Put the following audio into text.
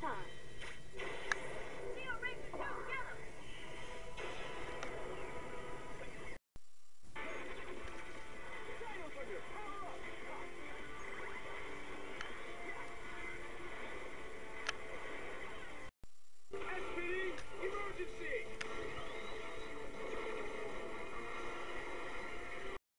time.